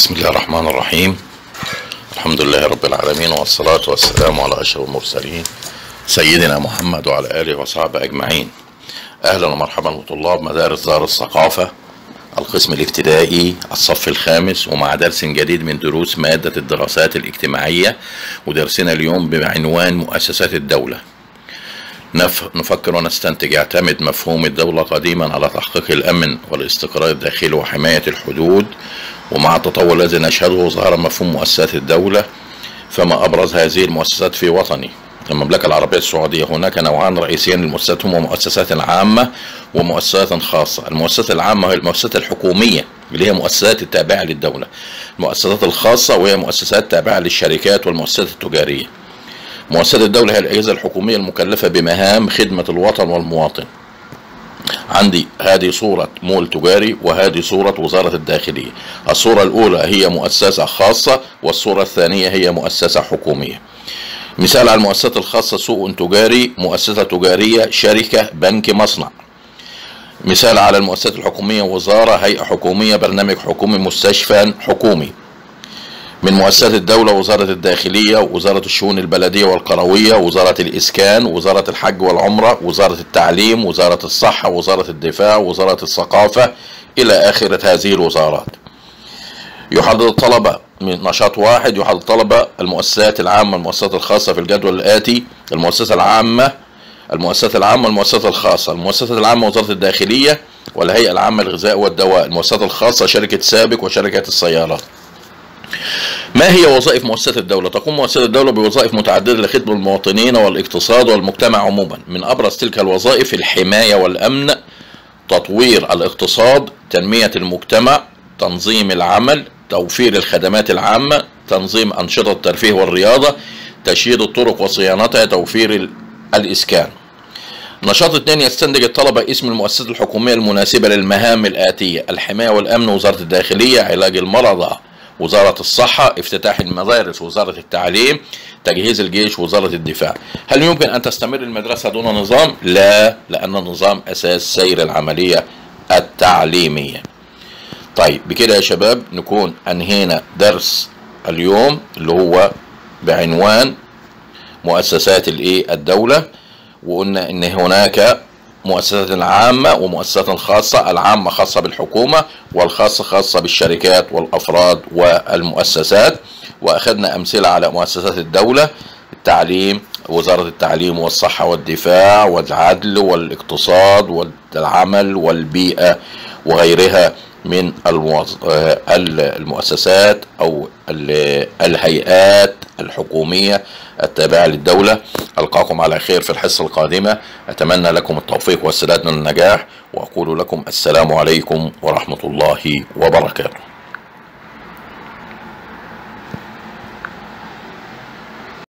بسم الله الرحمن الرحيم الحمد لله رب العالمين والصلاة والسلام على أشرف المرسلين سيدنا محمد وعلى آله وصحبه أجمعين أهلا ومرحبا بطلاب مدارس دار الثقافة القسم الابتدائي الصف الخامس ومع درس جديد من دروس مادة الدراسات الاجتماعية ودرسنا اليوم بعنوان مؤسسات الدولة. نفكر ونستنتج. يعتمد مفهوم الدولة قديما على تحقيق الأمن والاستقرار الداخلي وحماية الحدود. ومع التطور الذي نشهده ظهر مفهوم مؤسسات الدولة فما أبرز هذه المؤسسات في وطني. المملكة العربية السعودية هناك نوعان رئيسيان للمؤسسات هما مؤسسات عامة ومؤسسات خاصة. المؤسسات العامة هي المؤسسات الحكومية اللي هي مؤسسات التابعة للدولة. المؤسسات الخاصة وهي مؤسسات تابعة للشركات والمؤسسات التجارية. مؤسسات الدولة هي الأجهزة الحكومية المكلفة بمهام خدمة الوطن والمواطن. عندي هذه صورة مول تجاري وهذه صورة وزارة الداخلية. الصورة الأولى هي مؤسسة خاصة والصورة الثانية هي مؤسسة حكومية. مثال على المؤسسات الخاصة سوق تجاري مؤسسة تجارية شركة بنك مصنع. مثال على المؤسسات الحكومية وزارة هيئة حكومية برنامج حكومي مستشفى حكومي. من مؤسسات الدولة وزارة الداخلية وزارة الشؤون البلدية والقروية وزارة الإسكان وزارة الحج والعمرة وزارة التعليم وزارة الصحة وزارة الدفاع وزارة الثقافة إلى آخرة هذه الوزارات. يحدد الطلبة من نشاط واحد يحدد الطلبة المؤسسات العامة المؤسسات الخاصة في الجدول الآتي المؤسسة العامة المؤسسات العامة المؤسسات الخاصة المؤسسات العامة وزارة الداخلية والهيئة العامة للغذاء والدواء المؤسسات الخاصة شركة سابق وشركة السيارات. ما هي وظائف مؤسسات الدولة؟ تقوم مؤسسات الدولة بوظائف متعددة لخدمة المواطنين والاقتصاد والمجتمع عموما. من أبرز تلك الوظائف الحماية والأمن تطوير الاقتصاد تنمية المجتمع تنظيم العمل توفير الخدمات العامة تنظيم أنشطة الترفيه والرياضة تشييد الطرق وصيانتها توفير الإسكان. نشاط اثنين يستنتج الطلبة اسم المؤسسات الحكومية المناسبة للمهام الآتية الحماية والأمن وزارة الداخلية علاج المرضى. وزارة الصحة افتتاح المدارس وزارة التعليم تجهيز الجيش وزارة الدفاع. هل يمكن أن تستمر المدرسة دون نظام؟ لا لأن النظام أساس سير العملية التعليمية. طيب بكده يا شباب نكون أنهينا درس اليوم اللي هو بعنوان مؤسسات الإيه؟ الدولة وقلنا إن هناك مؤسسات عامة ومؤسسات خاصة العامة خاصة بالحكومة والخاصة خاصة بالشركات والأفراد والمؤسسات. وأخذنا أمثلة على مؤسسات الدولة التعليم وزارة التعليم والصحة والدفاع والعدل والاقتصاد والعمل والبيئة وغيرها. من المؤسسات أو الهيئات الحكومية التابعة للدولة. ألقاكم على خير في الحصة القادمة. أتمنى لكم التوفيق والسداد من النجاح وأقول لكم السلام عليكم ورحمة الله وبركاته.